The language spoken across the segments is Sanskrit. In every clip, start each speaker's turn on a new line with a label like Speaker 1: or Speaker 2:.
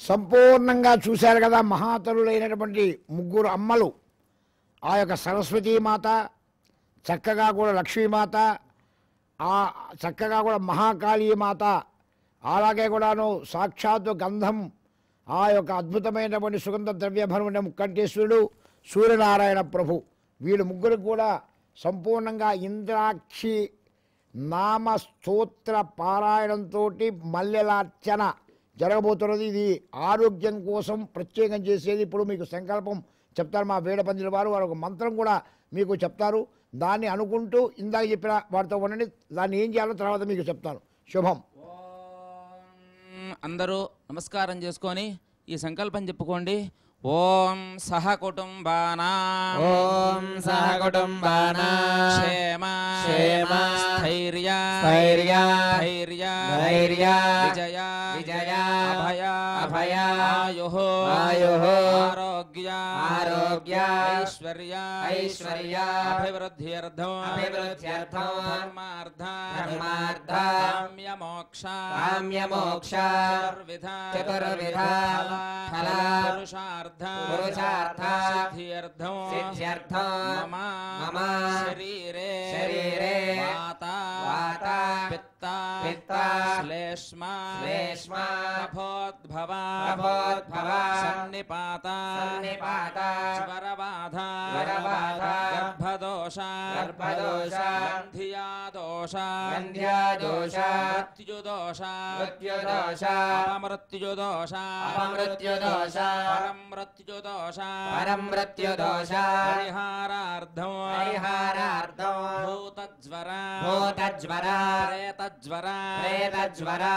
Speaker 1: సంపూర్ణంగా చూశారు కదా మహాతరులైనటువంటి ముగ్గురు అమ్మలు. ఆ యొక్క సరస్వతీమాత చక్కగా కూడా లక్ష్మీమాత ఆ చక్కగా కూడా మహాకాళీమాత అలాగే కూడాను సాక్షాత్తు గంధం ఆ యొక్క అద్భుతమైనటువంటి సుగంధ ద్రవ్యభరమైన ముక్కంటేశ్వరుడు సూర్యనారాయణ ప్రభు. వీళ్ళు ముగ్గురు కూడా సంపూర్ణంగా ఇంద్రాక్షి నామ స్తోత్ర పారాయణంతో మల్లెలార్చన జరగబోతున్నది ఇది ఆరోగ్యం కోసం ప్రత్యేకం చేసేది. ఇప్పుడు మీకు సంకల్పం చెప్తారు మా వేడపందిల వారు. వారు ఒక మంత్రం కూడా మీకు చెప్తారు. దాన్ని అనుకుంటూ ఇందాక చెప్పిన వారితో ఉండండి. దాన్ని ఏం చేయాలో తర్వాత మీకు చెప్తాను. శుభం.
Speaker 2: అందరూ నమస్కారం చేసుకొని ఈ సంకల్పం చెప్పుకోండి. ॐ
Speaker 3: सः
Speaker 2: ॐ
Speaker 3: सः
Speaker 2: कुटुम्बाना
Speaker 3: क्षेमा
Speaker 2: क्षेमा
Speaker 3: स्थैर्या
Speaker 2: स्थैर्या
Speaker 3: धैर्या
Speaker 2: धैर्या
Speaker 3: विजया
Speaker 2: विजया
Speaker 3: अभया
Speaker 2: भयायुः
Speaker 3: आयुः
Speaker 2: ज्ञ्या
Speaker 3: आरोग्या
Speaker 2: ऐश्वर्या
Speaker 3: ऐश्वर्याभिवृद्ध्यर्धं
Speaker 2: वृद्ध्यर्था
Speaker 3: मार्धा
Speaker 2: मार्धाम्य
Speaker 3: मोक्षा
Speaker 2: यमोक्षार्विधा
Speaker 3: फलानुषार्धार्थार्धोर्था
Speaker 2: मा
Speaker 3: शरीरे
Speaker 2: शरीरे
Speaker 3: माता
Speaker 2: पाता
Speaker 3: पित्ता
Speaker 2: पित्ताश्लेष्मा
Speaker 3: लेष्मा
Speaker 2: भवद्भवा
Speaker 3: सन्निपाता।
Speaker 2: सन्निपाता।
Speaker 3: स्वरबाधा
Speaker 2: स्वरबाधा
Speaker 3: गर्भदोषा।
Speaker 2: गर्भदोषा।
Speaker 3: गन्ध्या
Speaker 2: दोषा
Speaker 3: गन्ध्या
Speaker 2: दोषा
Speaker 3: मृत्युदोषा।
Speaker 2: मृत्युदोषा।
Speaker 3: अपमृत्युदोषा।
Speaker 2: भूतज्वरा।
Speaker 3: भूतज्वरा।
Speaker 2: प्रेतज्वरा।
Speaker 3: प्रेतज्वरा।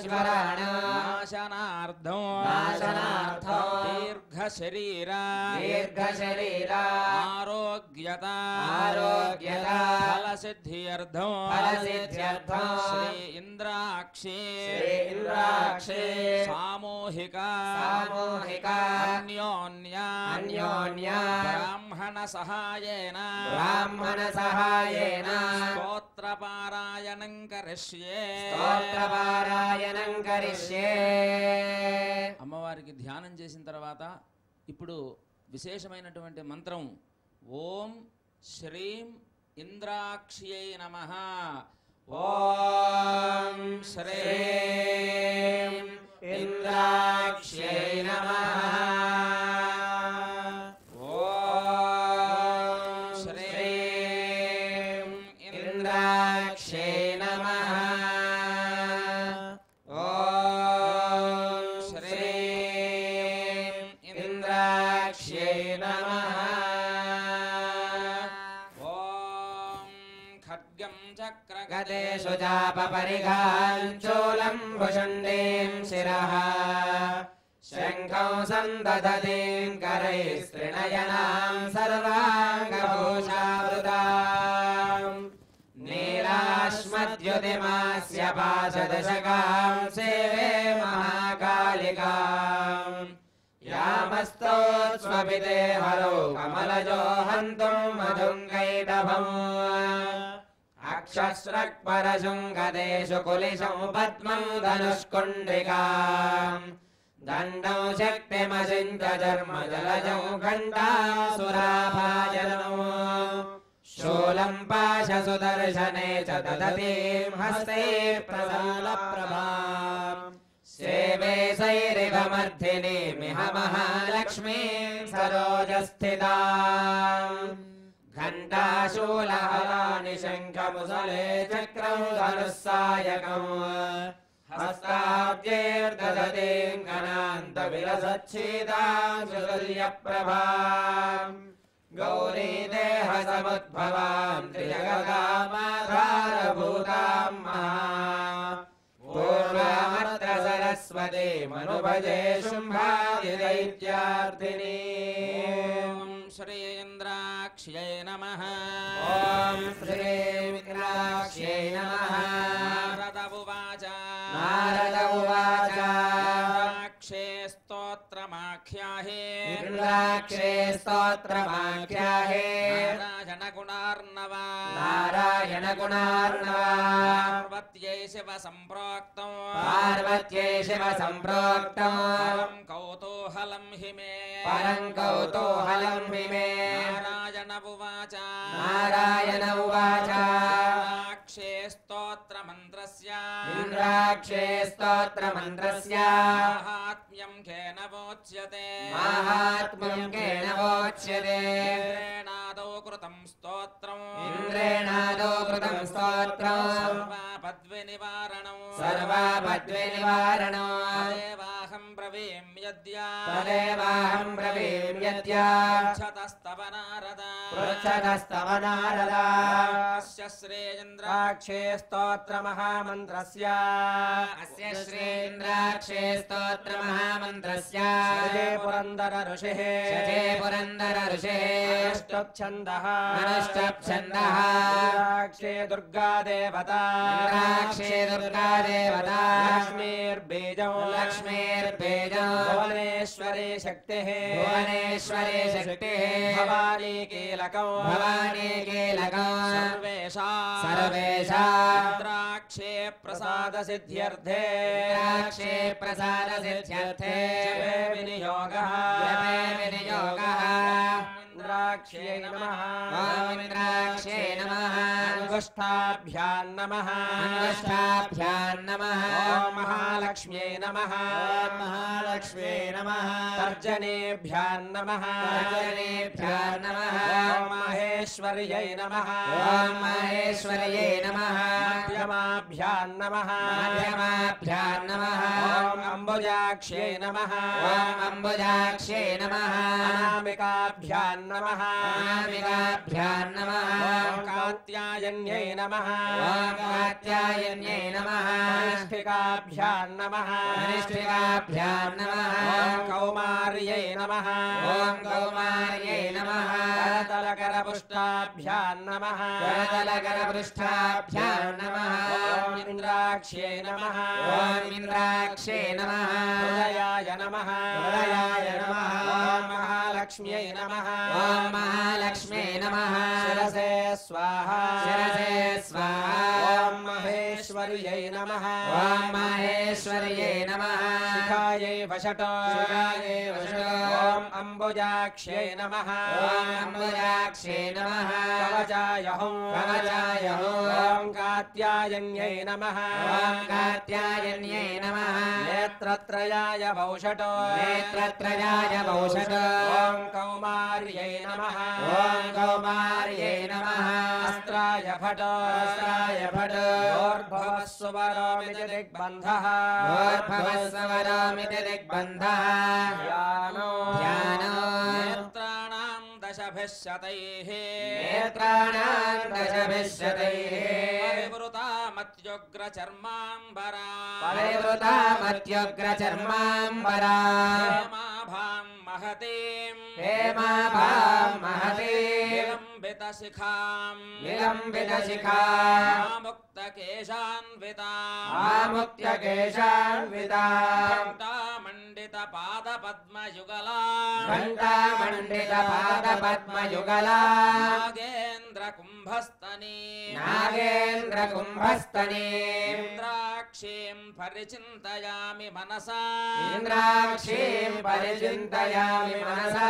Speaker 2: दीर्घ
Speaker 3: शरीर
Speaker 2: दीर्घ
Speaker 3: शरीर
Speaker 2: आरोग्यता। आरोग्यता।
Speaker 3: फलसिद्ध्यर्थो। फलसिद्ध्यर्थो।
Speaker 2: श्री
Speaker 3: सामूहिका।
Speaker 2: सामूहिका।
Speaker 3: अन्योन्या।
Speaker 2: ब्राह्मण सहायेन
Speaker 3: ब्राह्मण सहायेन
Speaker 2: స్తోత్రపారాయణం కరిష్యే.
Speaker 3: స్తోత్రపారాయణం కరిష్యే.
Speaker 2: అమ్మవారికి ధ్యానం చేసిన తర్వాత ఇప్పుడు విశేషమైనటువంటి మంత్రం ఓం శ్రీం ఇంద్రాక్షియై నమ.
Speaker 3: ఓం
Speaker 2: శ్రీం
Speaker 3: శ్రీం ఇంద్రాక్ష్యై నమః. ఓం శ్రీం परिघा अक्षस्रक्परशुङ्गदेषु कुलिशं पद्मं धनुष्कुण्डिकाम् दण्डं शक्तिमसिञ्च जर्मजलजं घण्टासुराभाजनौ शूलम् पाशसुदर्शने च ददतीम् हस्ते प्रसालप्रभा सेवे सैरिवमर्थिनीमिह महालक्ष्मीम् सरोजस्थिता घण्टाशूलहलानि शङ्खमुसले चक्रम् धनुस्सायकम्। हस्ताब्जेर्दधतीम् गणान्तविलसच्छीदाम् सुतुल्यप्रभा गौरी देहसमुद्भवाम् त्रिजगदामाधारभूताम् महा। पूर्वामत्र सरस्वती मनुभजे शुम्भादिदैत्यार्थिनी
Speaker 2: श्रीन्द्राक्ष्यै नमः
Speaker 3: ॐ श्रीविक्राक्ष्यै नमः
Speaker 2: नारद उवाच
Speaker 3: नारद उवाच
Speaker 2: स्तोत्रमाख्याहे
Speaker 3: इन्द्राक्षे स्तोत्रमाख्याहे।
Speaker 2: नारायणगुणार्णवा।
Speaker 3: नारायणगुणार्णवा।
Speaker 2: पार्वत्यै शिव सम्प्रोक्तौ
Speaker 3: पार्वत्यै शिव सम्प्रोक्तम्
Speaker 2: परं कौतूहलं हि मे।
Speaker 3: परम् कौतूहलम् विमे
Speaker 2: नारायण उवाच।
Speaker 3: नारायण उवाच
Speaker 2: इन्द्राक्षे स्तोत्रमन्त्रस्य
Speaker 3: इन्द्राक्षे स्तोत्रमन्त्रस्य
Speaker 2: माहात्म्यं केन वोच्यते।
Speaker 3: माहात्म्यम् केन वोच्यते।
Speaker 2: इन्द्रेणादौ कृतं स्तोत्रम्।
Speaker 3: इन्द्रेणादो कृतम् स्तोत्रम्।
Speaker 2: सर्वापद्विनिवारणौ
Speaker 3: सर्वापद्विनिवारणो
Speaker 2: तदेवाहं ब्रवीमि यद्या
Speaker 3: तदेवाहम् ब्रवीमि यद्य
Speaker 2: क्षतस्तव नारद
Speaker 3: पृच्छतस्तव नारदा
Speaker 2: अस्य श्रेन्द्र
Speaker 3: द्राक्षे स्तोत्रमहामन्त्रस्य। अस्य श्रीन्द्राक्षे स्तोत्रमहामन्त्रस्य। पुरन्दर ऋषिः शजे पुरन्दर ऋषिः अष्टच्छन्दः अष्टच्छन्दः द्राक्षे दुर्गा देवता द्राक्षे दुर्गा देवता लक्ष्मीर्बीजौ लक्ष्मीर्बीजौ भुवनेश्वरी शक्तिः। भुवनेश्वरी शक्तिः। भवानी कीलकौ भवानी कीलकौ
Speaker 2: सर्वेषां
Speaker 3: सर्वेषा
Speaker 2: इन्द्राक्षे प्रसादसिद्ध्यर्थे
Speaker 3: द्राक्षे प्रसाद सिद्ध्यर्थे
Speaker 2: विनियोगः
Speaker 3: विनियोगः
Speaker 2: इन्द्राक्ष्यै नमः।
Speaker 3: इन्द्राक्षे नमः।
Speaker 2: अङ्गुष्ठाभ्यां नमः।
Speaker 3: अङ्गुष्ठाभ्याम् नमः।
Speaker 2: ॐ महालक्ष्म्यै नमः।
Speaker 3: महालक्ष्मी नमः।
Speaker 2: तर्जनेभ्यां नमः।
Speaker 3: तर्जनेभ्यां नमः।
Speaker 2: ॐ माहेश्वर्यै नमः।
Speaker 3: ॐ माहेश्वर्यै नमः।
Speaker 2: मध्यमाभ्यां नमः। ॐ अम्बुजाक्ष्यै नमः
Speaker 3: ॐ अम्बुजाक्षे नमः।
Speaker 2: अनामिकाभ्यां नमः।
Speaker 3: अनामिकाभ्याम् नमः
Speaker 2: कात्यायन्यै नमः।
Speaker 3: कात्यायन्यै नमः।
Speaker 2: निष्ठिकाभ्यां नमः
Speaker 3: अनिष्ठिकाभ्याम् नमः।
Speaker 2: कौमार्यै नमः।
Speaker 3: ॐ कौमार्यै नमः
Speaker 2: करतलकरपुष्टाभ्यां नमः।
Speaker 3: करतलकरपृष्ठाभ्याम् नमः
Speaker 2: ॐ इन्द्राक्ष्यै नमः
Speaker 3: ॐ नमः।
Speaker 2: हृदयाय नमः।
Speaker 3: हृदयाय नमः।
Speaker 2: महालक्ष्म्यै नमः।
Speaker 3: ॐ महालक्ष्मे नमः।
Speaker 2: शिरसे स्वाहा।
Speaker 3: शिरसे स्वाहा।
Speaker 2: ॐ महेश्वर्यै नमः।
Speaker 3: ॐ माहेश्वर्यै नमः।
Speaker 2: शिखायै वषट।
Speaker 3: शिखायै वषट।
Speaker 2: ॐ अम्बुजाक्ष्यै नमः।
Speaker 3: ॐ अम्बुजाक्षे नमः।
Speaker 2: कवचाय हुं
Speaker 3: कवचाय हुं
Speaker 2: ॐ कात्यायन्यै नमः।
Speaker 3: ॐ कात्यायन्यै नमः
Speaker 2: नेत्रत्रयाय वौषट
Speaker 3: नेत्रत्रयाय वौषट
Speaker 2: ॐ कौमार्यै नमः।
Speaker 3: ॐ कौमार्यै नमः।
Speaker 2: अस्त्राय फट।
Speaker 3: अस्त्राय फट।
Speaker 2: भोर्भवः सुवरोमिति दिग्बन्धः
Speaker 3: भोर्भवस्वरोमिति दिग्बन्धः
Speaker 2: ध्यानो।
Speaker 3: ध्यानो।
Speaker 2: नेत्राणां दशभिः शतैः।
Speaker 3: नेत्राणाम् दशभिश्शतैः
Speaker 2: परिवृता मत्युग्रचर्माम्बरा
Speaker 3: परिवृता मत्युग्रचर्माम्बरा
Speaker 2: हेमाभां महतीम्
Speaker 3: हेमाभाम् महतीम्
Speaker 2: विलम्बितशिखाम्
Speaker 3: विलम्बितशिखा
Speaker 2: मुक्तकेशान्विता घण्टामण्डितपादपद्मयुगला
Speaker 3: घण्टामण्डितपादपद्मयुगला
Speaker 2: नागेन्द्रकुम्भस्तनी
Speaker 3: नागेन्द्रकुम्भस्तनी क्षीं परिचिन्तयामि
Speaker 2: मनसा। इन्द्राक्षीं
Speaker 3: परिचिन्तयामि मनसा।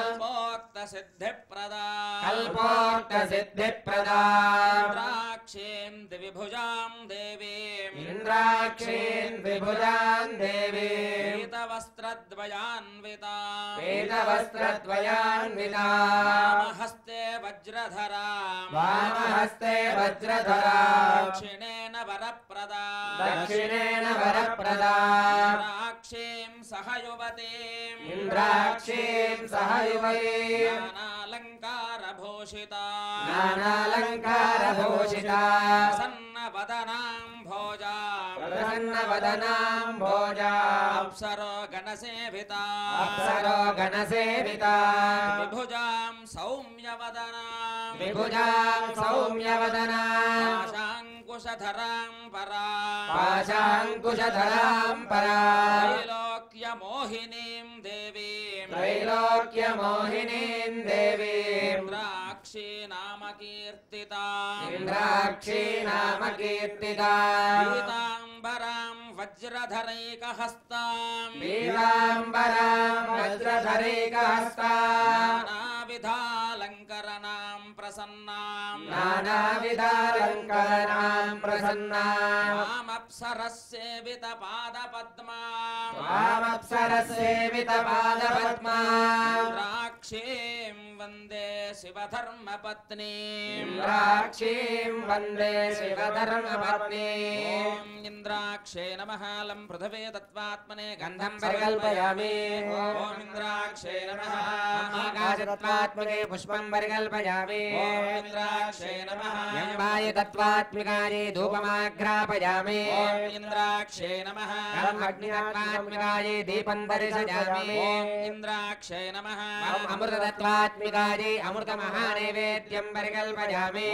Speaker 2: कल्पोक्तसिद्धिप्रदा। कल्पोक्तसिद्धिप्रदा।
Speaker 3: मोक्तसिद्धिप्रदाोक्तसिद्धिप्रदाक्षीं द्विभुजां
Speaker 2: देवीम्। इन्द्राक्षीं
Speaker 3: द्विभुजाम् हस्ते
Speaker 2: वज्रधरा वामहस्ते
Speaker 3: वज्रधरा दक्षिणेन
Speaker 2: वरप्रदा दक्षिणेन वरप्रदा।
Speaker 3: क्षे सह युवते।
Speaker 2: इन्द्राक्षे सह
Speaker 3: युवनालङ्कार नानालङ्कारभूषिता।
Speaker 2: भूषिता सन्न
Speaker 3: वदनाम् भोजा।
Speaker 2: अप्सरो गणसेविता।
Speaker 3: सेविता सरोगणेविता
Speaker 2: विभुजां सौम्यवदना। विभुजाम्
Speaker 3: सौम्यवदना। कुशधरां पराङ्कुशधरां
Speaker 2: परा। त्रिलोक्य मोहिनीं देवी। मैलोक्य मोहिनीं
Speaker 3: देवी। द्राक्षी
Speaker 2: नाम कीर्तिता इन्द्राक्षी
Speaker 3: नाम कीर्तिताम्बरां वज्रधरैकहस्ताम्।
Speaker 2: वीताम्बरां वज्रधरैकहस्ता नानाविधालङ्करणाम्
Speaker 3: प्रसन्नाम् सेवि शिवधर्मपत्नीं
Speaker 2: राक्षीम् वन्दे शिवधर्मपत्नीम्
Speaker 3: राक्षीम् वन्दे शिवधर्मपत्नीम्
Speaker 2: इन्द्राक्षे नमः। महालं
Speaker 3: पृथवे दत्त्वात्मने गन्धं
Speaker 2: तत्त्वात्मके पुष्पं परिकल्पयामि।
Speaker 3: यम्बाय तत्त्वात्मिकाय धूपमाघ्रापयामि इन्द्राक्षे
Speaker 2: नमः। अग्नित्वात्मिकाय
Speaker 3: दीपं दर्शयामि। इन्द्राक्षे
Speaker 2: नमः। महा नैवेद्यं परिकल्पयामि।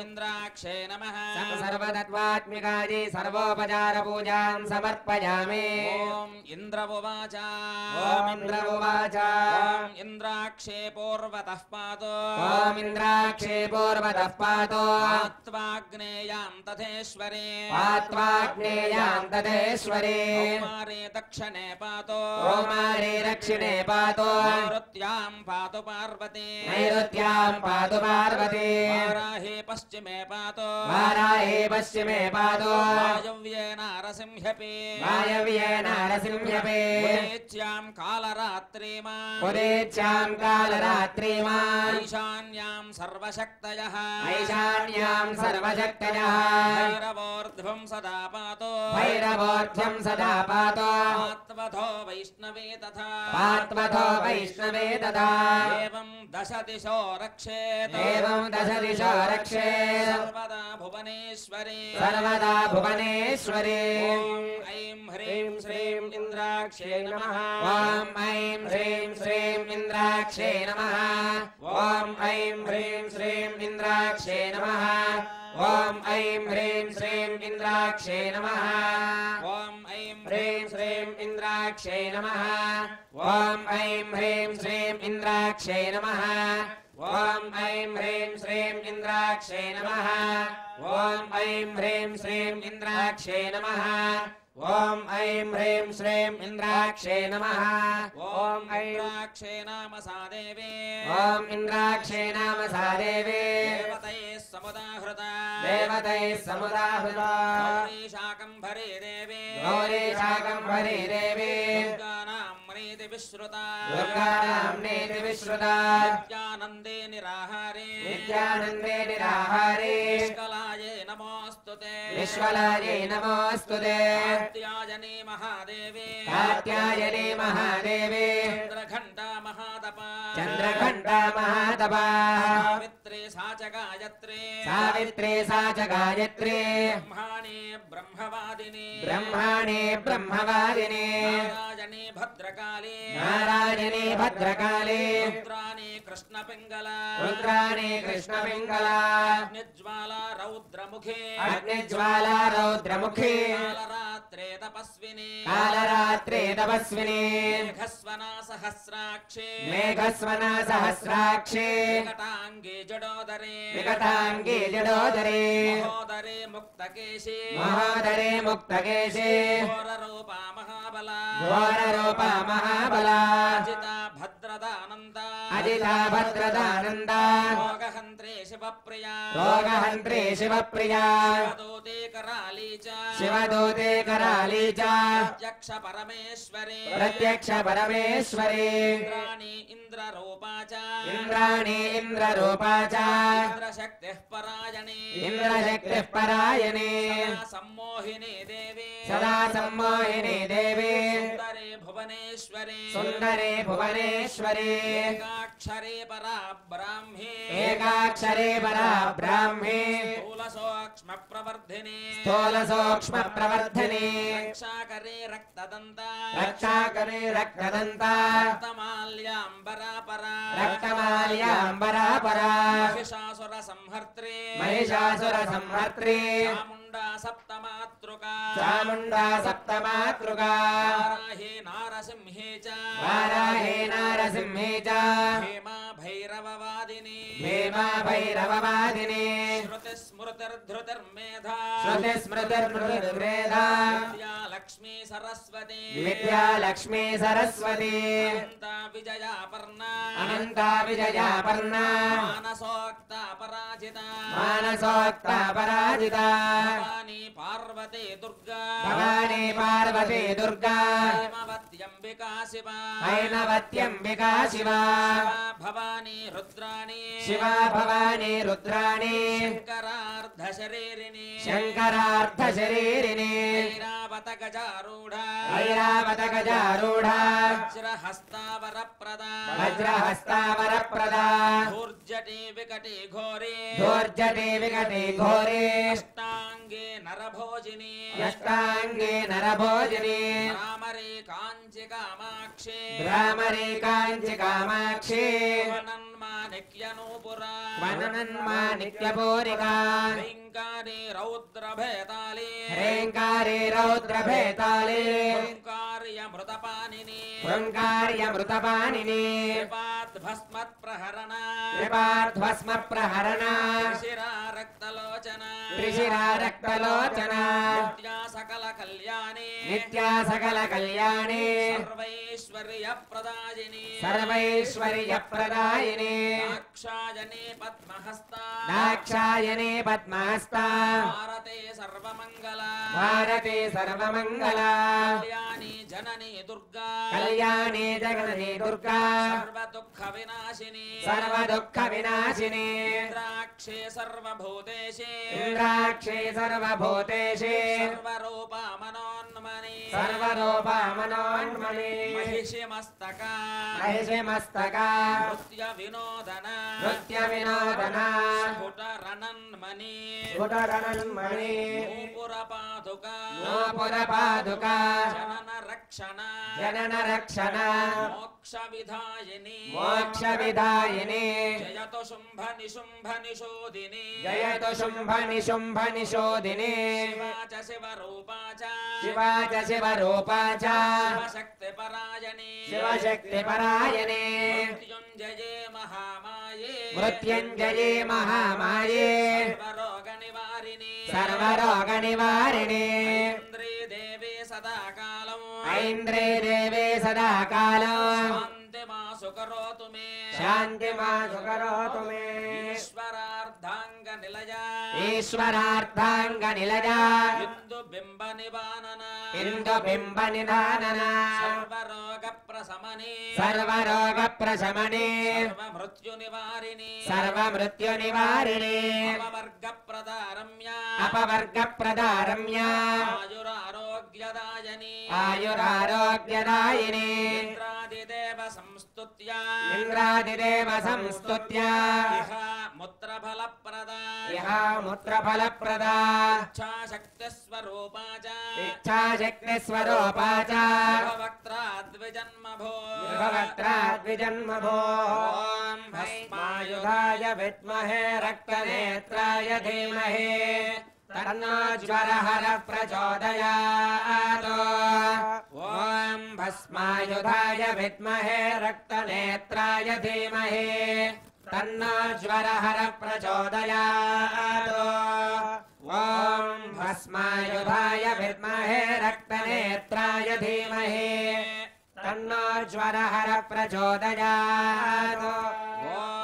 Speaker 3: इन्द्राक्षे नमः। सर्वतत्त्वात्मिकाय सर्वोपचारपूजां
Speaker 2: समर्पयामि। इन्द्र
Speaker 3: उवाच इन्द्र
Speaker 2: उवाच इन्द्राक्षे पूर्व।
Speaker 3: ओमिन्द्राक्षे पूर्वतः पादोत्वाग्नेयां
Speaker 2: तथेश्वरे। मात्वाग्नेयां तथेश्वरे।
Speaker 3: मारे दक्षिणे पातो।
Speaker 2: ॐ मारे दक्षिणे
Speaker 3: पातो। नृत्यां पातु
Speaker 2: पार्वती। नैत्यां
Speaker 3: पातु पार्वते।
Speaker 2: न राहे
Speaker 3: पश्चिमे पातो।
Speaker 2: आराहे पश्चिमे
Speaker 3: पादो आयव्ये
Speaker 2: नारसिंह्यपे आयव्यंहपेच्यां कालरात्रे
Speaker 3: माच्यां कालरात्रि ईशान्यां
Speaker 2: सर्वशक्तयः। ईशान्यां सर्वशक्तयः।
Speaker 3: भैरवोर्ध्वं सदा पातो।
Speaker 2: वैरवोर्ध्वं सदा पातो। आत्मथो
Speaker 3: वैष्णवे तथा। आत्मथो वैष्णवे
Speaker 2: तथा। एवं
Speaker 3: दश दिशो
Speaker 2: रक्षेत्। एवं दश दिशो रक्षेत्। सर्वदा
Speaker 3: भुवनेश्वरे। सर्वदा भुवनेश्वरे। ऐं ीं इन्द्राक्षे नमः। ॐ ऐं ह्रीं श्रीं इन्द्राक्षे नमः। ॐ ऐं ह्रीं श्रीं इन्द्राक्षे नमः।
Speaker 2: ॐ ऐं
Speaker 3: ह्रीं श्रीं इन्द्राक्षे नमः। ॐ ऐं ह्रीं श्रीं इन्द्राक्षे नमः। ॐ ऐं ह्रीं श्रीं इन्द्राक्षे नमः। ॐ ऐं ह्रीं श्रीं इन्द्राक्षे नमः। ॐ ऐं ह्रीं श्रीं इन्द्राक्षे नमः।
Speaker 2: ॐ ऐं ह्रीं श्रीं इन्द्राक्षे
Speaker 3: नमः। ॐ ऐन्द्राक्षे नाम सा
Speaker 2: देवी। ॐ
Speaker 3: इन्द्राक्षे नाम
Speaker 2: सा देवी। देवतैः
Speaker 3: समुदाहृता। देवतैः समुदाहृता।
Speaker 2: गौरीशाकं भरी देवी।
Speaker 3: गौरीशाकं भरी देवी।
Speaker 2: विश्वदा गङ्गाम्ने
Speaker 3: विश्वदात्यानन्दे निराहारे।
Speaker 2: नित्यानन्दे निराहारे।
Speaker 3: कलाय नमोऽस्तुते
Speaker 2: विश्वलाय नमोऽस्तु
Speaker 3: ते। ने
Speaker 2: महादेवे। कात्यायने
Speaker 3: महादेवे। चन्द्रघण्टा
Speaker 2: महातपा। चन्द्रघण्टा महातपा। सावित्रे
Speaker 3: सा च गायत्रे सावित्रे
Speaker 2: सा च
Speaker 3: गायत्रे ब्रह्माणे
Speaker 2: ब्रह्मवादिने। ब्रह्माणे
Speaker 3: ब्रह्मवादिने। राजनि
Speaker 2: भद्रकाले। नारायणे भद्रकाले।
Speaker 3: पुत्राणि कृष्णपिङ्गला। कृष्ण
Speaker 2: पिंगला अग्निज्वाला
Speaker 3: रौद्रमुखे। अग्निज्वाला
Speaker 2: रौद्रमुखे। कालरात्रे तपस्विने।
Speaker 3: कालरात्रे तपस्विने।
Speaker 2: मेघस्वना सहस्राक्षे।
Speaker 3: मेघस्वना सहस्राक्षे।
Speaker 2: विकटाङ्गे जडोदरे।
Speaker 3: विकटाङ्गे जडोदरे।
Speaker 2: महोदरे मुक्तकेशे।
Speaker 3: महोदरे मुक्तकेशे।
Speaker 2: घोररूपा महाबला।
Speaker 3: घोररूपा महाबला।
Speaker 2: अजिता भद्रदानन्दा।
Speaker 3: अजिता भद्रदानन्दा
Speaker 2: रोगहन्त्रे शिवप्रिया।
Speaker 3: रोगहन्त्रे शिवप्रिया।
Speaker 2: शिवदूते कराली च।
Speaker 3: शिवदूते कराली च।
Speaker 2: प्रत्यक्ष परमेश्वरे।
Speaker 3: प्रत्यक्ष परमेश्वरे।
Speaker 2: इन्द्राणि इन्द्ररूपा च।
Speaker 3: इन्द्राणि इन्द्ररूपा च।
Speaker 2: इन्द्रशक्तिः परायणे।
Speaker 3: इन्द्रशक्तिः परायणे।
Speaker 2: सदा सम्मोहिनी देवी।
Speaker 3: सदा सम्मोहिनी देवी।
Speaker 2: सुन्दरे भुवनेश्वरे।
Speaker 3: सुन्दरे भुवनेश्वरे।
Speaker 2: एकाक्षरे परा ब्राह्मे।
Speaker 3: एकाक्षरे परा ब्राह्मे।
Speaker 2: स्थूलसूक्ष्म प्रवर्धिने
Speaker 3: स्थूलसूक्ष्म प्रवर्धने
Speaker 2: रक्षाकरे रक्तदन्ता।
Speaker 3: रक्षाकरे रक्तदन्ता।
Speaker 2: रक्तमाल्याम्बरा परा
Speaker 3: रक्तमाल्याम्बरा परा
Speaker 2: महिषासुर संहर्त्रे
Speaker 3: महिषासुर संहर्त्रे
Speaker 2: सप्तमातृका
Speaker 3: चामुण्डा सप्तमातृका
Speaker 2: वाराहे नारसिंहे च।
Speaker 3: वाराहे नारसिंहे च।
Speaker 2: हेमा भैरववादिनी।
Speaker 3: भीमा भैरववादिनी।
Speaker 2: श्रुतिस्मृतिर्धृतिर्मेधा।
Speaker 3: श्रुतिस्मृतिर्मृतिर्वेदा
Speaker 2: विद्या लक्ष्मी सरस्वती।
Speaker 3: विद्या लक्ष्मी सरस्वती।
Speaker 2: अनन्ता विजयापर्णा
Speaker 3: अनन्ता विजयापर्णा
Speaker 2: मानसोक्ता पराजिता
Speaker 3: मानसोक्ता पराजिता
Speaker 2: भवानी पार्वती दुर्गा।
Speaker 3: भवानी पार्वती दुर्गा।
Speaker 2: हेमवत्यम्बिका शिवा।
Speaker 3: ऐनवत्यम्बिका शिवा।
Speaker 2: शिवा भवानी रुद्राणी।
Speaker 3: शिवा भवानी रुद्राणी।
Speaker 2: शङ्करार्धशरीरिणी।
Speaker 3: शङ्करार्धशरीरिणी।
Speaker 2: ऐरावत गजारूढा
Speaker 3: ऐरावत गजारूढा
Speaker 2: वज्रहस्तावरप्रदा।
Speaker 3: वज्रहस्तावरप्रदा।
Speaker 2: धूर्जटे विकटे घोरे
Speaker 3: धूर्जटे विकटे घोरे
Speaker 2: अष्टाङ्गे नरभोजिनी
Speaker 3: यष्टाङ्गे नरभोजने।
Speaker 2: रामरे काञ्चि कामाक्षे
Speaker 3: भ्रामरे काञ्चि कामाक्षे
Speaker 2: वनन्मानिक्यनूपुरा ह्रीङ्कारे रौद्रभेताले।
Speaker 3: ह्रेङ्कारे रौद्रभेताले।
Speaker 2: ह्रीङ्कार्यमृतपानिनी
Speaker 3: हृङ्कार्यमृतपाणिनि
Speaker 2: कृपाद्भस्मत्प्रहरणा
Speaker 3: कृपाध्वस्म प्रहरणा
Speaker 2: शिरा रक्तलोचना नित्या सकलकल्याणे
Speaker 3: नित्या सकलकल्याणे
Speaker 2: सर्वैश्वर्यप्रदायिनी
Speaker 3: सर्वैश्वर्यप्रदायिने
Speaker 2: दाक्षायणे पद्महस्ता
Speaker 3: दाक्षायणे पद्महस्ता
Speaker 2: भारते सर्वमङ्गला
Speaker 3: भारते सर्वमङ्गला
Speaker 2: कल्याणी जननी दुर्गा
Speaker 3: कल्याणे जगदे दुर्गा
Speaker 2: सर्वदुःखविनाशिनी
Speaker 3: सर्वदुःखविनाशिने
Speaker 2: इन्द्राक्षे सर्वभूतेशे
Speaker 3: इन्द्राक्षे सर्वभूतेषे
Speaker 2: सर्वरूपा मनोन्मनि
Speaker 3: सर्वरूपा मनोन्मणि
Speaker 2: महिषिमस्तका
Speaker 3: महिषिमस्तका
Speaker 2: नृत्यविनोदना
Speaker 3: नृत्यविनोदना
Speaker 2: स्फुटरणन्मणि
Speaker 3: रक्षण।
Speaker 2: जनन
Speaker 3: रक्षण।
Speaker 2: मोक्ष
Speaker 3: विधायिनी
Speaker 2: मोक्ष
Speaker 3: विधायिनी
Speaker 2: जयत शुंभ निशुंभ निशोदिनी।
Speaker 3: जयत शुंभ निशुंभ निशोदिनी।
Speaker 2: शिवा च शिव रूपा च
Speaker 3: शिवा च शिव रूपा च
Speaker 2: शिव
Speaker 3: शक्ति
Speaker 2: परायणी शिव शक्ति परायणी मृत्युंजये महामाये।
Speaker 3: मृत्युंजये महामाये।
Speaker 2: सर्वरोग
Speaker 3: निवारिणी
Speaker 2: सर्वरोग निवारिणी देवी सदा
Speaker 3: ऐन्द्रे देवे सदा कालम्
Speaker 2: शान्तिमासु करोतु मे।
Speaker 3: शान्तिमासु करोतु मे।
Speaker 2: ईश्वरार्धाङ्गनिलया।
Speaker 3: ईश्वरार्थाङ्गनिलया
Speaker 2: इन्दुबिम्बनिवानना
Speaker 3: इन्दुबिम्बनिधानना ప్రశమనే
Speaker 2: సర్వరోగ ప్రశమనే
Speaker 3: సర్వమృత్యునివారిణి సర్వమృత్యునివారిణి
Speaker 2: అపవర్గ ప్రదారమ్య
Speaker 3: ఆయురారోగ్యదాయని ఇంద్రాదిదేవ
Speaker 2: సంస్తుత్య
Speaker 3: ఇంద్రాదిదేవ
Speaker 2: ॐ
Speaker 3: भस्मायुधाय विद्महे रक्तनेत्राय धीमहि। तन्नो ज्वरहर प्रचोदयात् भस्मायुधाय विद्महे रक्तनेत्राय धीमहि। तन्नो ज्वरहर प्रचोदयात् ॐ भस्मायुधाय विद्महे रक्तनेत्राय धीमहि। तन्नो ज्वरहर प्रचोदयात्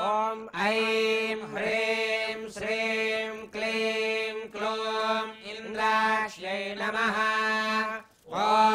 Speaker 3: ॐ ऐं ह्रीं श्रीं क्लीं क्लूं इन्द्राक्ष्यै नमः। ॐ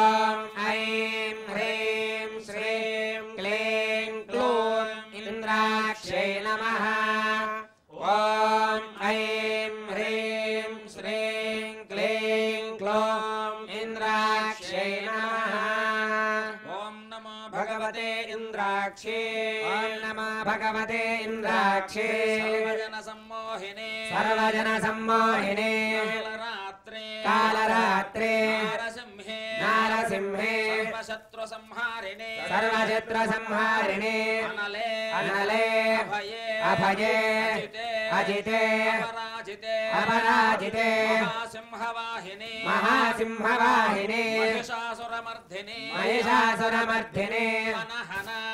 Speaker 3: इन्द्राक्षे नमः भगवते इन्द्राक्षे
Speaker 2: सर्वजनसम्मोहिने
Speaker 3: सर्वजनसम्मोहिने
Speaker 2: कालरात्रे
Speaker 3: कालरात्रे
Speaker 2: नारसिंहे
Speaker 3: नारसिंहे
Speaker 2: सर्वशत्रुसंहारिणे
Speaker 3: सर्वचित्रसंहारिणे
Speaker 2: अनले
Speaker 3: अनले
Speaker 2: अभये
Speaker 3: अभये
Speaker 2: अजिते
Speaker 3: अजिते
Speaker 2: अपराजिते
Speaker 3: अपराजिते
Speaker 2: महासिंहवाहिने
Speaker 3: महासिंहवाहिने
Speaker 2: महिषासुरमर्धिने
Speaker 3: महिषासुरमर्धिने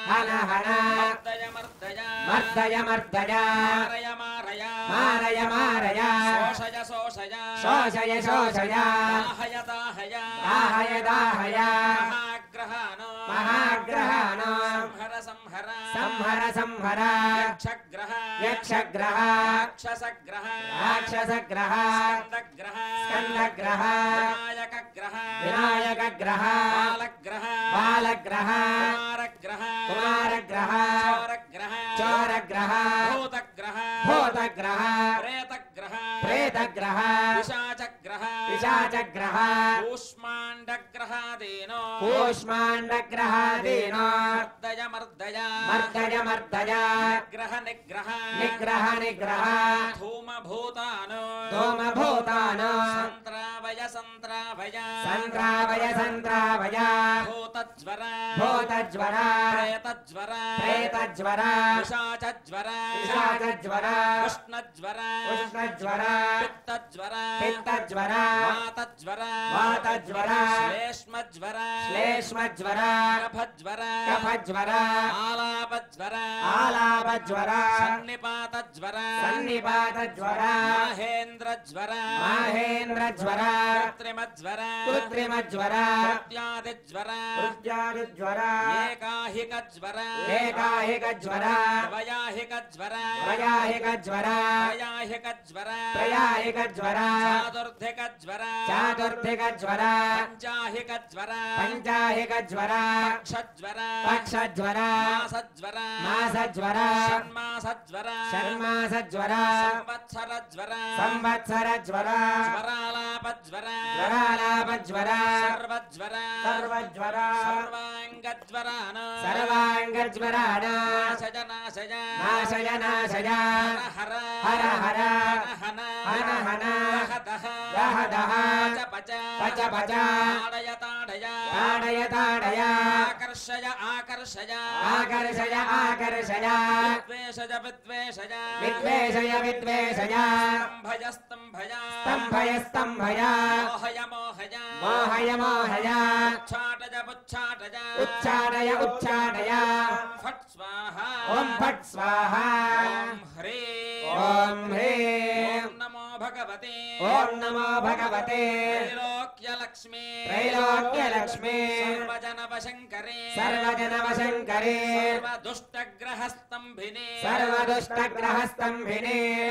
Speaker 3: हन हन
Speaker 2: मर्दय मर्दय
Speaker 3: मर्दय मर्दय
Speaker 2: मारय मारय
Speaker 3: मारय मारय
Speaker 2: शोषय शोषय।
Speaker 3: शोषय शोषय।
Speaker 2: दाहय दाहय।
Speaker 3: दाहय दाहय।
Speaker 2: महाग्रहान्
Speaker 3: महाग्रहान्
Speaker 2: संहर संहर
Speaker 3: संहर संहर
Speaker 2: यक्षग्रह।
Speaker 3: यक्षग्रह।
Speaker 2: राक्षसग्रह।
Speaker 3: राक्षसग्रह।
Speaker 2: स्कन्दग्रह।
Speaker 3: स्कन्दग्रह।
Speaker 2: विनायकग्रह।
Speaker 3: विनायकग्रह।
Speaker 2: बालग्रह।
Speaker 3: बालग्रह।
Speaker 2: कुमारग्रह।
Speaker 3: कुमारग्रह।
Speaker 2: चोरग्रह।
Speaker 3: चोरग्रह।
Speaker 2: भूतग्रह।
Speaker 3: भूतग्रह।
Speaker 2: प्रेतग्रह।
Speaker 3: प्रेतग्रह।
Speaker 2: पिशाचग्रह
Speaker 3: पिशाचग्रह।
Speaker 2: कूष्माण्डग्रहादीनो।
Speaker 3: कूष्माण्डग्रहादीनो।
Speaker 2: मर्दय मर्दय
Speaker 3: मर्दय मर्दय
Speaker 2: निग्रह निग्रह
Speaker 3: निग्रह निग्रह
Speaker 2: धूमभूतान्।
Speaker 3: धूमभूतान्।
Speaker 2: सन्त्रावय सन्त्रावय
Speaker 3: सन्त्रावय सन्त्रावय
Speaker 2: भूतज्वर।
Speaker 3: भूतज्वर।
Speaker 2: प्रेतज्वर।
Speaker 3: प्रेतज्वर।
Speaker 2: पिशाचज्वर।
Speaker 3: पिशाचज्वर।
Speaker 2: उष्णज्वर।
Speaker 3: उष्णज्वर।
Speaker 2: पित्तज्वर।
Speaker 3: पित्तज्वर।
Speaker 2: वातज्वर
Speaker 3: वातज्वर
Speaker 2: श्लेष्मज्वर
Speaker 3: श्लेष्मज्वर
Speaker 2: कफज्वर
Speaker 3: कफज्वर
Speaker 2: आलापज्वर
Speaker 3: आलापज्वर
Speaker 2: सन्निपातज्वर
Speaker 3: सन्निपातज्वर
Speaker 2: माहेन्द्रज्वर।
Speaker 3: माहेन्द्रज्वर।
Speaker 2: कृत्रिमज्वर।
Speaker 3: कृत्रिमज्वर।
Speaker 2: एकाहिकज्वर।
Speaker 3: एकाहिकज्वर।
Speaker 2: द्वयाहिकज्वर
Speaker 3: त्रयाहिकज्वर
Speaker 2: त्रयाहिकज्वर चातुर्धिकज्वर
Speaker 3: चातुर्थिकज्वर
Speaker 2: पञ्चाहिकज्वर। पक्षज्वर।
Speaker 3: पक्षज्वर।
Speaker 2: मासज्वर।
Speaker 3: मासज्वर।
Speaker 2: षण्मासज्वर।
Speaker 3: षण्मासज्वर।
Speaker 2: संवत्सरज्वर। स्वरालापज्वर
Speaker 3: ज्वरालापज्वर।
Speaker 2: सर्वज्वर।
Speaker 3: सर्वज्वर।
Speaker 2: सर्वाङ्गज्वरान्।
Speaker 3: सर्वाङ्गज्वरान्।
Speaker 2: नाशय नाशय
Speaker 3: नाशय नाशय
Speaker 2: हर
Speaker 3: हर हर
Speaker 2: हन दह दह
Speaker 3: दह
Speaker 2: पच
Speaker 3: पच पच
Speaker 2: ताडय ताडय
Speaker 3: ताडय ताडय
Speaker 2: आकर्षय आकर्षय
Speaker 3: आकर्षय आकर्षय
Speaker 2: विद्वेषय विद्वेषय
Speaker 3: विद्वेषय विद्वेषय
Speaker 2: स्तम्भय स्तम्भय
Speaker 3: स्तम्भय स्तम्भय
Speaker 2: मोहय मोहय
Speaker 3: मोहय मोहय
Speaker 2: उच्छाटय उच्छाटय
Speaker 3: उच्चाटय
Speaker 2: फट् स्वाहा
Speaker 3: ॐ फट् स्वाहा
Speaker 2: ॐ ह्रीं।
Speaker 3: ॐ ह्रीं ఓం
Speaker 2: నమో
Speaker 3: భగవతే.
Speaker 2: త్రైలోక్యలక్ష్మీ.
Speaker 3: త్రైలోక్యలక్ష్మీ.
Speaker 2: సర్వజనవశంకరే.
Speaker 3: సర్వజనవశంకరే.
Speaker 2: సర్వదుష్టగ్రహస్తంభినే.
Speaker 3: సర్వదుష్టగ్రహస్తంభినే.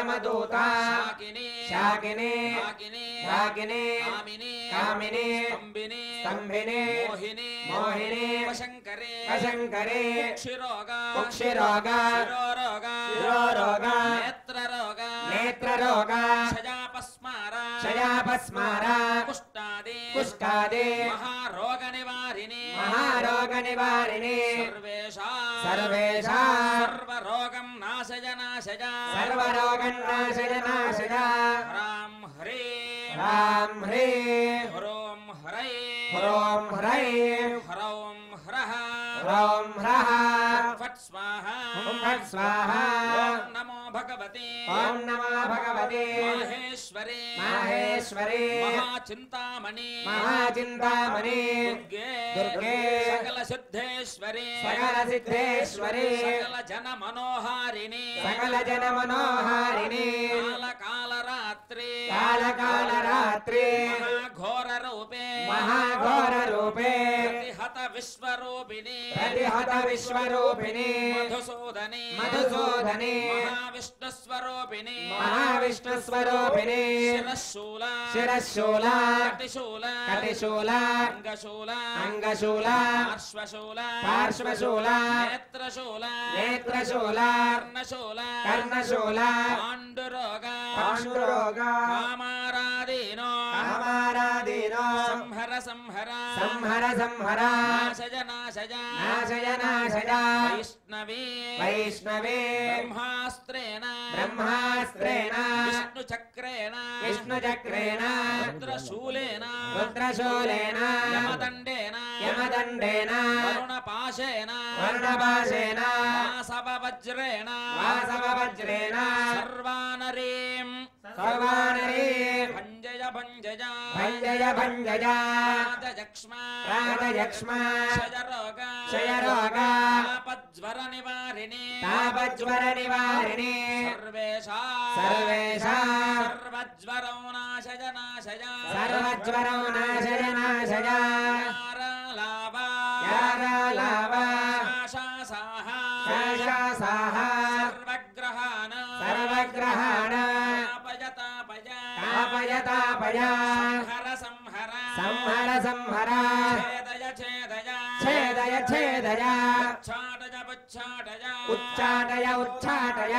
Speaker 2: यमदूता शाकिने।
Speaker 3: शाकिने। कामिने।
Speaker 2: स्तंभिने। मोहिने।
Speaker 3: वशंकरे।
Speaker 2: कुक्षिरोगा।
Speaker 3: शिरोरोगा।
Speaker 2: नेत्ररोगा।
Speaker 3: शजापस्मारा।
Speaker 2: शजापस्मारा। महारोग निवारिणे
Speaker 3: सर्वेशा नासि
Speaker 2: राम हरे।
Speaker 3: राम ह्रे।
Speaker 2: ह्रों हरे।
Speaker 3: ह्रों ह्रै।
Speaker 2: ह्रौं ह्रः।
Speaker 3: ह्रौं ह्रः।
Speaker 2: फट् स्वाहा।
Speaker 3: फट् स्वाहा। ॐ
Speaker 2: नमः भगवते। महा
Speaker 3: चिन्तामणि महाचिन्तामणि। महाचिन्तामणि।
Speaker 2: दुर्गे।
Speaker 3: सिद्धेश्वरि
Speaker 2: सकलसिद्धेश्वरे।
Speaker 3: सिद्धेश्वरि
Speaker 2: सकलजनमनोहारिणि।
Speaker 3: जन
Speaker 2: मनोहारिणि सकल
Speaker 3: महाघोररूपे। मनोहारिणि
Speaker 2: महाघोररूपे। జన మనోహారిణి కాల కాల రాత్రి
Speaker 3: కాల కాల రాత్రి
Speaker 2: మహాఘోర రూపే
Speaker 3: మహాఘోర రూపే
Speaker 2: ప్రతిహత విశ్వరూపిణి
Speaker 3: ప్రతిహత విశ్వరూపిణి
Speaker 2: మధుసూదని
Speaker 3: మధుసూదని
Speaker 2: మహావిష్ణు స్వరూపిణి
Speaker 3: మహావిష్ణు స్వరూపిణి
Speaker 2: సంహరాదీనో
Speaker 3: అహమారాదీనో
Speaker 2: సంహర సంహర.
Speaker 3: సంహర సంహర.
Speaker 2: నాశయ నాశయ.
Speaker 3: నాశయ నాశయ.
Speaker 2: వైష్ణవే.
Speaker 3: వైష్ణవే.
Speaker 2: బ్రహ్మాస్త్రేణ.
Speaker 3: బ్రహ్మాస్త్రేణ.
Speaker 2: విష్ణు చక్రేణ
Speaker 3: విష్ణు చక్రేణ
Speaker 2: రుద్రశూలేన
Speaker 3: రుద్రశూలేన
Speaker 2: యమదండేన.
Speaker 3: యమదండేన.
Speaker 2: వరుణ పాశేన
Speaker 3: వరుణ పాశేన
Speaker 2: సర్వానరీం.
Speaker 3: సర్వానరీం. भञ्जया
Speaker 2: भञ्जय भञ्जयात यक्ष्मा रागक्ष्माज रागा शय रागापज्वर निवारिणे
Speaker 3: आपज्वर निवारिणे
Speaker 2: सर्वेशा। सर्वे
Speaker 3: सर्वज्वरो नाश नाशय सर्वज्वरो नाश जनाशया संहरा संहर। संहर
Speaker 2: संहर। छेदय छेदय। छेदय
Speaker 3: छेदय। उच्चाटय उच्चाटय उच्चाटय। उच्चाटय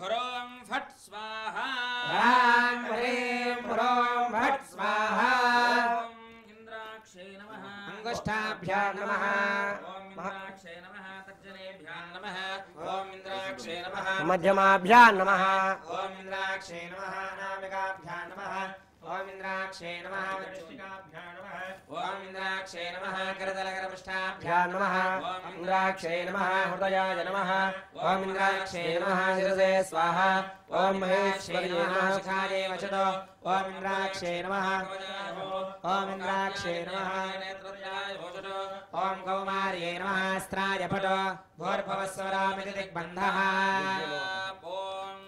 Speaker 3: हराम फट् स्वाहा। हराम हरेम ह्रोम फट् स्वाहा। इन्द्राक्षे नमः। अङ्गुष्ठाभ्या नमः। ओम इन्द्राक्षे नमः। तर्जनेभ्यां नमः। ओम इन्द्राक्षे नम। मध्यमाभ्यां नम। ओम इन्द्राक्षे
Speaker 2: नम। ओम इंद्राक्षे नमः वृश्चिकाभ्यां
Speaker 3: नमः। ओम इंद्राक्षे नमः करतलकरपृष्ठाभ्यां
Speaker 2: नमः। ओम
Speaker 3: इंद्राक्षे नमः
Speaker 2: हृदयाय नमः। ओम
Speaker 3: इंद्राक्षे नमः शिरसे
Speaker 2: स्वाहा। ओम
Speaker 3: महेश्वरी नमः
Speaker 2: शिखाये वचतो।
Speaker 3: ओम इंद्राक्षे
Speaker 2: नमः। ओम
Speaker 3: इंद्राक्षे नमः
Speaker 2: ओम कौमार्ये
Speaker 3: नमः स्त्राय
Speaker 2: पटो।
Speaker 3: भोर्भवस्वरामिति
Speaker 2: दिग्बन्धः
Speaker 3: ओम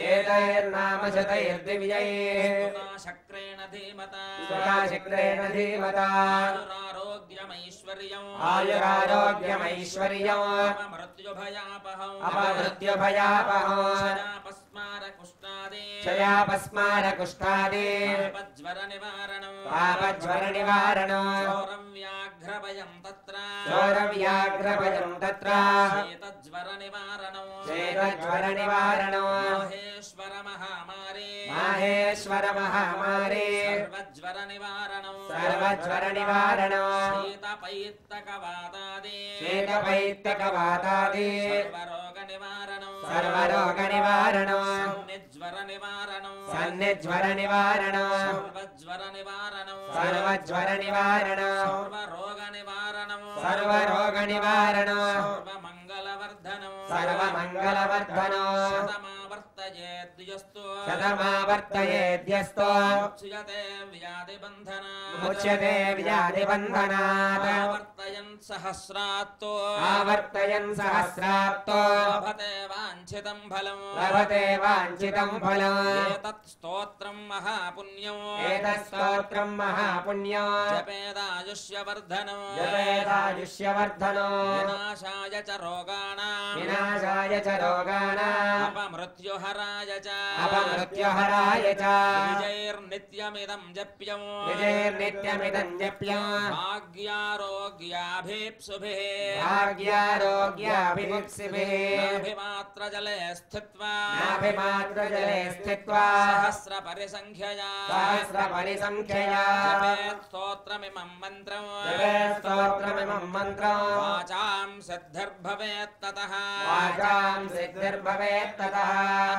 Speaker 3: ैर्दिव्यशक्रेण
Speaker 2: धीमता।
Speaker 3: शक्रेण धीमता।
Speaker 2: आयुरारोग्यमैश्वर्यम्। आयुरारोग्यमैश्वर्यम्।
Speaker 3: मृत्युभयापहौ मृत्युभयापहा
Speaker 2: यापस्मारकुष्ठादे वज्वर निवारणम्
Speaker 3: आवज्वर निवारण्याघ्रवयं
Speaker 2: तत्र। सौरव्याघ्रभयं
Speaker 3: तत्र। शीतज्वर
Speaker 2: निवारण महामारे
Speaker 3: माहेश्वर महामारे
Speaker 2: निवारणम् सर्वज्वर
Speaker 3: निवारण शीतपैतकवादादि
Speaker 2: श्वेतपैतकवादादे
Speaker 3: वरोगनिवारणम्
Speaker 2: సర్వరోగ నివారణ
Speaker 3: సన్నిజ్వర నివారణ సన్నిజ్వర నివారణ
Speaker 2: సర్వజ్వర నివారణ
Speaker 3: సర్వజ్వర నివారణ
Speaker 2: సర్వరోగ నివారణ
Speaker 3: సర్వరోగ నివారణ
Speaker 2: నివారణం
Speaker 3: సర్వమంగళవర్ధనం.
Speaker 2: సర్వమంగళవర్ధనం शतमावर्तयेद्यस्तु मुच्यते
Speaker 3: व्याधिबन्धनात्
Speaker 2: आवर्तयन् सहस्रात्तो
Speaker 3: आवर्तयन् सहस्रात्तो
Speaker 2: लभते वाञ्छितं फलम्।
Speaker 3: लभते वाञ्छितं फलम्।
Speaker 2: एतत् स्तोत्रम् महापुण्यम्।
Speaker 3: एतत् स्तोत्रम् महापुण्यो
Speaker 2: जपेदायुष्यवर्धनम्।
Speaker 3: जपेदायुष्यवर्धनो
Speaker 2: विनाशाय च रोगाणाम्।
Speaker 3: विनाशाय च रोगाणाम्।
Speaker 2: अपमृत्युहराय च
Speaker 3: अपमृत्युहराय च।
Speaker 2: विजैर्नित्यमिदं जप्यम्।
Speaker 3: विजयर्नित्यमिदम् जप्यम्
Speaker 2: भाग्यारोग्याभिप्सुभिः।
Speaker 3: भाग्यारोग्याभिमुक्सिभिः
Speaker 2: नाभिमात्रजले स्थित्वा।
Speaker 3: नाभिमात्रजले स्थित्वा।
Speaker 2: सहस्रपरिसङ्ख्यया
Speaker 3: सहस्रपरिसङ्ख्यया
Speaker 2: जपेत् स्तोत्रमिमं मन्त्रम्।
Speaker 3: जपेत् स्तोत्रमिमम् मन्त्रम्।
Speaker 2: वाचां सिद्धिर्भवेत् ततः
Speaker 3: वाचाम् सिद्धिर्भवेत् ततः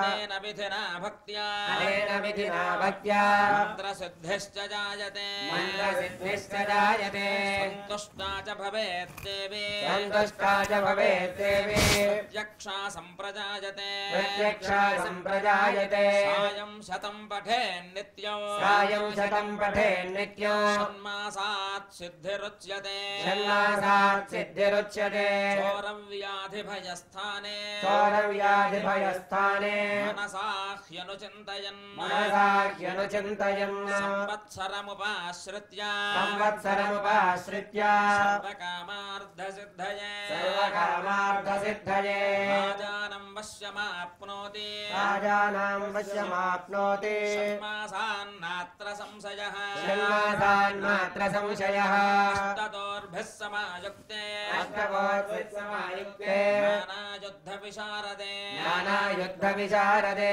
Speaker 2: अनेन विधिना भक्त्या।
Speaker 3: अनेन विधिना भक्त्या।
Speaker 2: मन्त्रसिद्धिश्च जायते।
Speaker 3: मन्त्रसिद्धिश्च जायते।
Speaker 2: सन्तुष्टा च भवेत् देवी।
Speaker 3: सन्तुष्टा च भवेत् देवी।
Speaker 2: यक्षा सम्प्रजायते।
Speaker 3: प्रत्यक्षा सम्प्रजायते।
Speaker 2: सायं शतं पठेन्नित्यम्
Speaker 3: सायं शतम् पठेन् नित्यम्
Speaker 2: षण्मासात् सिद्धिरुच्यते।
Speaker 3: षण्मासात् सिद्धिरुच्यते।
Speaker 2: चोरव्याधिभयस्थाने।
Speaker 3: चोरव्याधिभयस्थाने।
Speaker 2: मनसा ह्यनुचिन्तयन्
Speaker 3: मनसा ह्यनुचिन्तयन्
Speaker 2: संवत्सरमुपाश्रित्य
Speaker 3: संवत्सरमुपाश्रित्य
Speaker 2: सर्वकामार्थसिद्धये
Speaker 3: सर्वकामार्थसिद्धये
Speaker 2: राजानं वश्यमाप्नोति
Speaker 3: राजानां वश्यमाप्नोति
Speaker 2: षण्मासान्नात्र संशयः
Speaker 3: षण्मासान्मात्र संशयः
Speaker 2: अष्टदोर्भिः समायुक्ते।
Speaker 3: अष्टकोत्समायुक्ते
Speaker 2: नानायुद्धविशारदे
Speaker 3: नानायुद्धविशारदे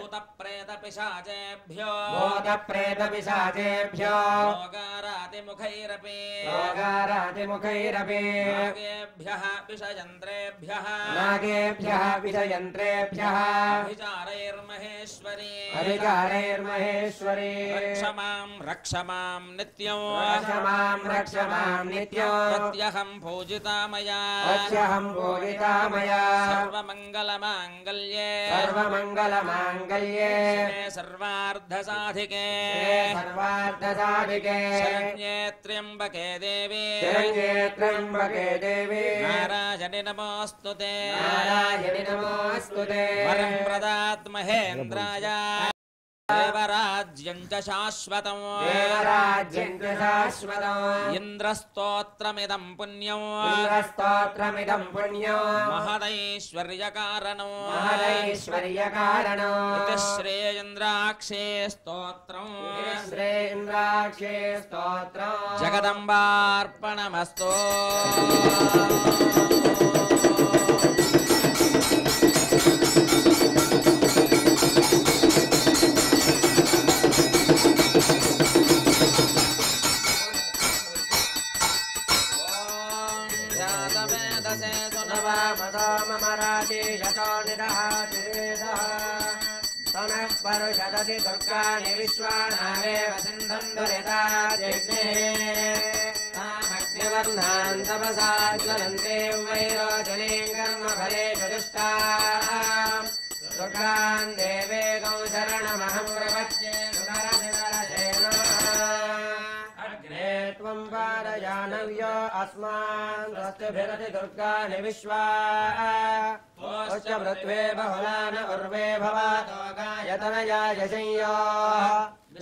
Speaker 2: भूतप्रेतपिशाचेभ्यो।
Speaker 3: भूतप्रेतपिशाचेभ्यो।
Speaker 2: रोगारातिमुखैरपि।
Speaker 3: रोगारातिमुखैरपि।
Speaker 2: नागेभ्यः विषयन्त्रेभ्यः।
Speaker 3: नागेभ्यः विषयन्त्रेभ्यः।
Speaker 2: अभिचारैर्महेश्वरी
Speaker 3: हरिकारैर्महेश्वरी
Speaker 2: रक्ष माँ रक्ष माँ नित्यम्
Speaker 3: रक्ष माँ रक्ष माँ नित्यम्
Speaker 2: प्रत्यहं पूजिता मया।
Speaker 3: अत्यहं पूजिता मया।
Speaker 2: सर्वमङ्गलमाङ्गल्ये।
Speaker 3: सर्वमङ्गलमाङ्गल्ये।
Speaker 2: सर्वार्धसाधिके।
Speaker 3: सर्वार्थसाधिके
Speaker 2: शरण्ये त्र्यम्बके देवी।
Speaker 3: शरण्ये त्र्यम्बके देवी।
Speaker 2: नारायणि नमोऽस्तु ते।
Speaker 3: नारायणि नमोऽस्तु ते।
Speaker 2: वरं प्रदात् महेन्द्राय దేవరాజ్యం చ
Speaker 3: శాశ్వతం. దేవరాజ్యం
Speaker 2: చ
Speaker 3: శాశ్వతం.
Speaker 2: ఇంద్రస్తోత్రమిదం పుణ్యం. ఇంద్రస్తోత్రమిదం
Speaker 3: పుణ్యం. మహదైశ్వర్య
Speaker 2: కారణం మహదైశ్వర్యకారణం. మహదైశ్వర్యకారణం. ఇది
Speaker 3: శ్రేయింద్రాక్షే స్తోత్రం. శ్రేయింద్రాక్షే స్తోత్రం. జగదంబార్పణమస్తో. दुर्गाणि विश्वानामेव तामग्निवर्णान् तपसा ज्वलन्ते वैरोचनीम् कर्मफलेषु दुष्टाम् दुर्गान् देवे गौ शरणमहं त्वं पारयानव्यो अस्मान् दुर्गाणि विश्वा ोश्च मृत्वे बहुलान उर्वे भवातो गायतनयाय संयो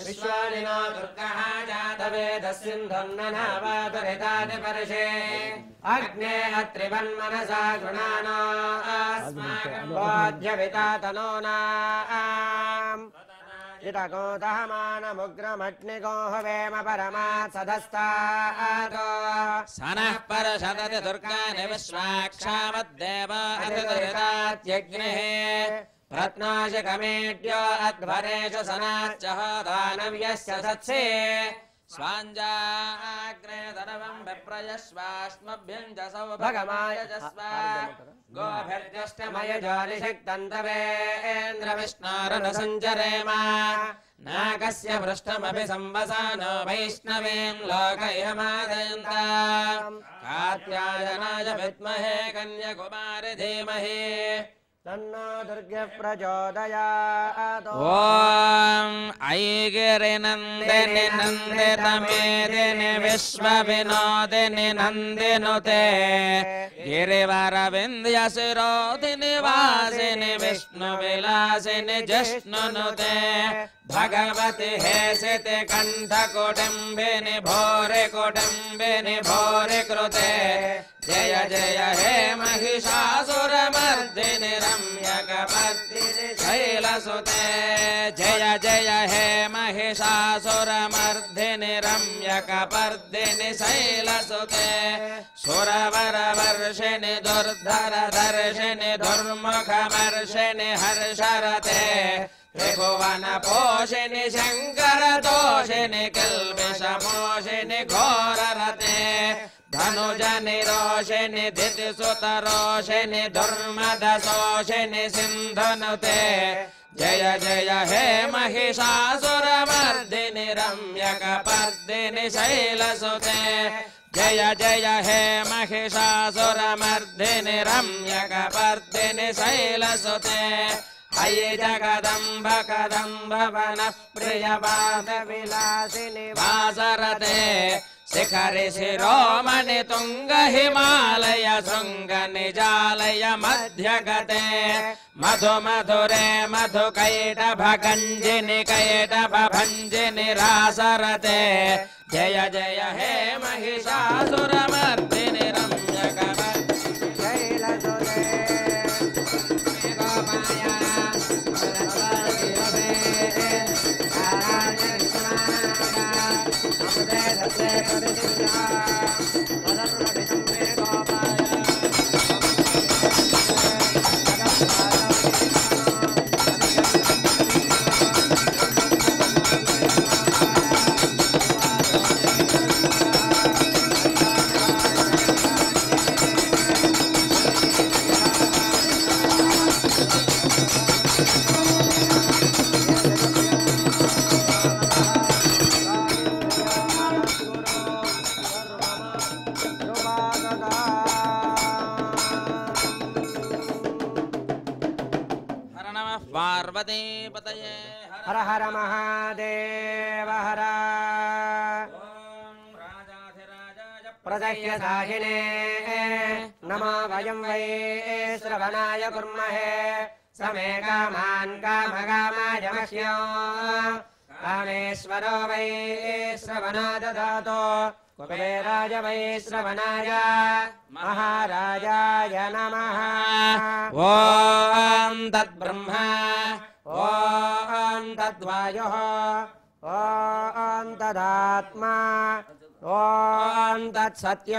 Speaker 3: विश्वानि नो दुर्गः जातवेदस्सिन्धुन्ननावातरितानि पर्षे। अग्ने अत्रिवन्मनसा गृणानो। अस्माकम् बोध्यविता तनो नाम् इदगोदहमानमुग्रमग्निगो हवेम परमात् सदस्तातो
Speaker 2: स नः परशदति दुर्गानि विश्वाक्षावद्देव अतिदुरितात्यग्निः रत्नाशकमेड्यो अध्वरेषु सनाश्च दानव्यस्य सत्से स्वाञ्जाग्ने धनवम् विप्रयश्वाश्मभ्यम् च सौभगमाय च स्वा गोभिर्जष्टमय ज्वालिषिक्तन्तवेन्द्रविष्णारन सञ्चरेम नागस्य पृष्ठमपि संवसानो वैष्णवीम् लोकयमादयन्त कात्यायनाय विद्महे कन्यकुमारि धीमहि
Speaker 3: दुर्गे प्रचोदयात्
Speaker 2: ॐ ऐगिरिनन्दिनि नन्दितमेदिनि विश्वविनोदिनि नन्दिनुते। गिरिवरविन्द्यशिरोधिनि वासिनि विष्णुविलासिनि जिष्णुनुते भगवति हेसिति कण्ठकुटुम्बिनि भोरि कुटुम्बिनि भोरि कृते। जय जय हे महिषासुरमर्दिनि रम्यकपर्दिनि शैलसुते। जय जय हे महिषासुरमर्दिनि रम्यकपर्दिनि शैलसुते। सुरवरवर्षिणि दुर्धरदर्शिनि दुर्मुखमर्षिणि हर्षरते त्रिभुवन पोषिणि शङ्कर घोररते धनुजनि रोषिणि दितिसुतरोषिणि दुर्मदशोषिणि सिन्धनुते। जय जय हे महिषासुरमर्दिनि रम्यकपर्दिनि शैलसुते। जय जय हे महिषासुरमर्दिनि रम्यकपर्दिनि शैलसुते अयि जगदम्ब कदम्ब वनः प्रियवादविलासिनि वासरते शिखरि शिरोमणि तुङ्ग हिमालय शृङ्ग निजालय मध्यगते मधु मधुरे मधु कैटभ गञ्जिनि कैटभ भञ्जिनि रासरते जय जय हे महिषासुरमर्दिनि
Speaker 3: जय
Speaker 2: कृष्णा राजाधिराजाय
Speaker 3: प्रदह्य साहिने नमो वयं वै श्रवणाय कुर्महे। समे कामान् कामकामाय मह्यो कामेश्वरो वै श्रवणा ददातो। कुबेराय वै श्रवणाय। महाराजाय नमः।
Speaker 2: ॐ तद्ब्रह्म।
Speaker 3: ॐ तद्वायुः। ॐ तदात्मा। ॐ तत्सत्य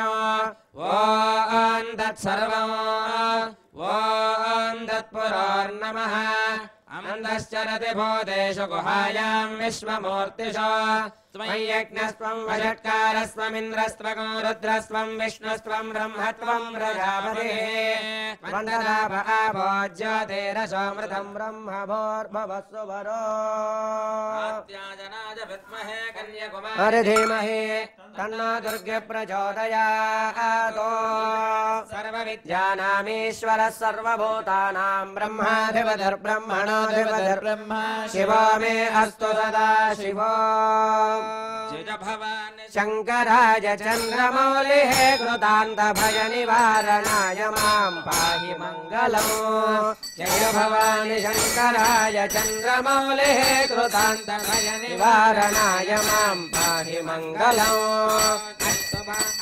Speaker 3: ॐ तत्सर्वं ॐ तत्पुरार्नमः अमन्दश्चरति भूतेषु गुहायां विश्वमूर्तिषु। त्वय्यज्ञस्त्वं वषट्कारस्त्वमिन्द्रस्त्वगो रुद्रस्त्वं विष्णुस्त्वं ब्रह्मत्वं प्रजापतिर्भोज्योतिरसोमृतं ब्रह्मभोर्भवस्सु वरो धीमहि। तन्नो दुर्गे प्रचोदयातो। सर्वविद्यानामीश्वरः सर्वभूतानाम् ब्रह्माधिपतिर्ब्रह्मणोऽधिपतिर्ब्रह्म शिवो मे अस्तु सदा शिवो।
Speaker 2: जय भवानि
Speaker 3: शङ्कराय चन्द्रमौलिः कृतान्त भय निवारणाय माम् पाहि मङ्गलम्। जय भवानि शङ्कराय चन्द्रमौलिः कृतान्त भय निवारणाय माम् पाहि मङ्गलम्।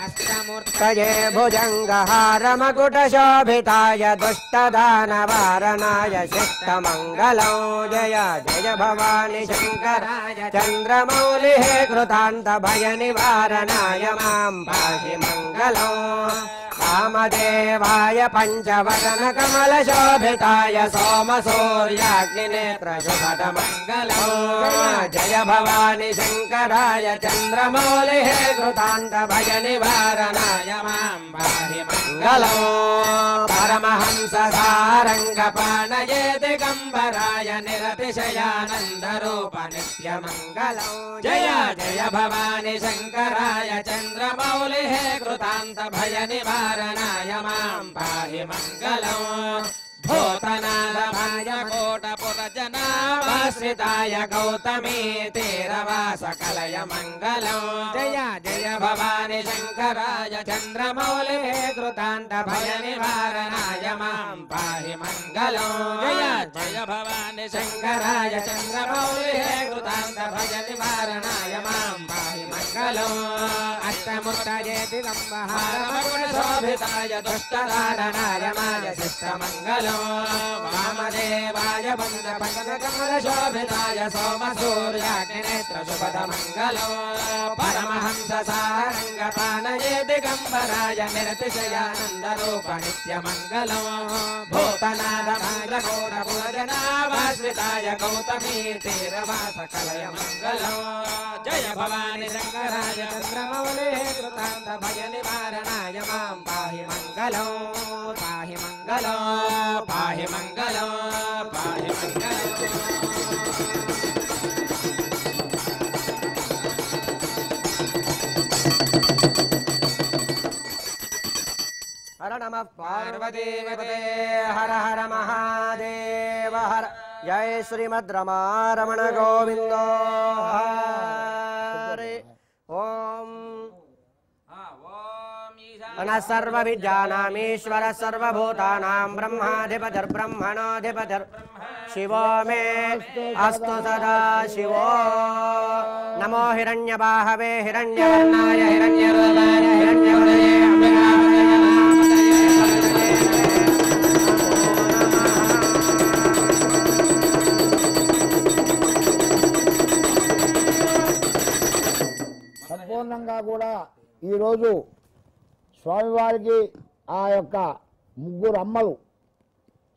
Speaker 3: अष्टमूर्तये भुजङ्गहारमकुटशोभिताय दुष्टदानवारणाय शिष्टमङ्गलम् जय जय भवानि शङ्कराय चन्द्रमौलिः कृतान्त भय निवारणाय माम् पाहि मङ्गलम् कामदेवाय पंचवदन कमल शोभिताय वामदेवाय पञ्चवदनकमलशोभिताय सोमसूर्याग्निनेत्रशुभटमङ्गलो जय भवानि शङ्कराय चन्द्रमौलिः कृतान्तभयनिवारणाय माँ पाहि मङ्गलो परमहंससारङ्गपाणये दिगम्बराय निरतिशयानन्दरूप नित्यमङ्गलो जय जय भवानि शङ्कराय भय निवार निवारणाय माम् पाहि मङ्गलम् भूतनाथाय
Speaker 2: कोटपुरजनावाश्रिताय
Speaker 3: वाश्रिताय गौतमी तेरवास कलय मङ्गलम् जय जय भवानि शङ्कराय चन्द्रमौले कृतान्त भय निवारणाय मां पाहि मङ्गलम् जय
Speaker 2: जय भवानि
Speaker 3: शङ्कराय चन्द्रमौले कृतान्त भय निवारणाय मां पाहि मङ्गलम् अष्टमुत्तये दिगम्बहारमगुणशोभिताय दुष्टताडनाय माय शिष्टमङ्गलम् वामदेवाय मङ्गलशोभिताय सोमसूर्याग्निनेत्र शुभदमङ्गलो परमहंससारङ्गपानये दिगम्बराय निरतिशयानन्दरूप नित्यमङ्गलो भूतनादमङ्गलघोरभोजनावाश्रिताय गौतमीर्तिरवासकलय मङ्गलो जय भवानि शङ्कराय चन्द्रमौले कृतान्तभयनिवारणाय माँ पाहि मङ्गलो पाहि मङ्गलो पाहि
Speaker 4: मङ्गलो नमः पार्वतीपते। हर हर महादेव हर। जय श्रीमद् रमारमण गोविन्द हरे। ॐ नः सर्वविद्यानामीश्वर सर्वभूतानां ब्रह्माधिपतिर्ब्रह्मणोऽधिपतिर् शिवो मे। अस्तु सदा शिवो। नमो हिरण्यबाहवे हिरण्यवर्णाय हिरण्यरूपाय हिरण्यवदये
Speaker 1: సంపూర్ణంగా కూడా ఈరోజు స్వామివారికి ఆ యొక్క ముగ్గురు అమ్మలు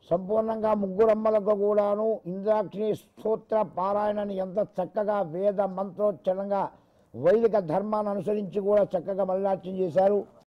Speaker 1: సంపూర్ణంగా ముగ్గురు అమ్మలకు కూడాను ఇంద్రాక్షి స్తోత్ర పారాయణని ఎంత చక్కగా వేద మంత్రోచ్చరణంగా వైదిక ధర్మాన్ని అనుసరించి కూడా చక్కగా మల్లార్చన చేశారు.